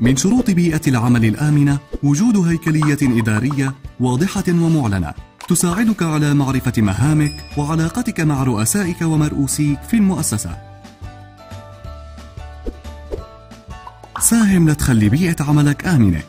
من شروط بيئة العمل الآمنة وجود هيكلية إدارية واضحة ومعلنة تساعدك على معرفة مهامك وعلاقتك مع رؤسائك ومرؤوسيك في المؤسسة. ساهم لتخلي بيئة عملك آمنة